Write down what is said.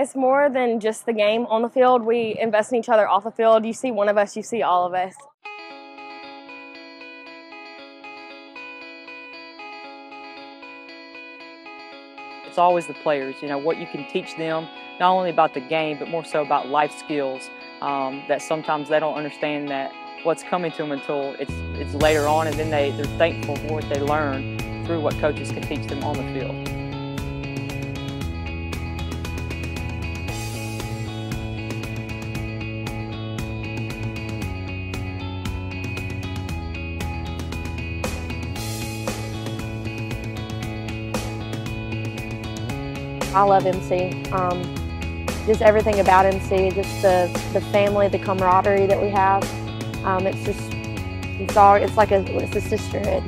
It's more than just the game on the field. We invest in each other off the field. You see one of us, you see all of us. It's always the players, you know, what you can teach them, not only about the game, but more so about life skills um, that sometimes they don't understand that what's coming to them until it's, it's later on, and then they, they're thankful for what they learn through what coaches can teach them on the field. I love MC. Um, just everything about MC, just the, the family, the camaraderie that we have. Um, it's just, it's all, it's like a, it's a sisterhood.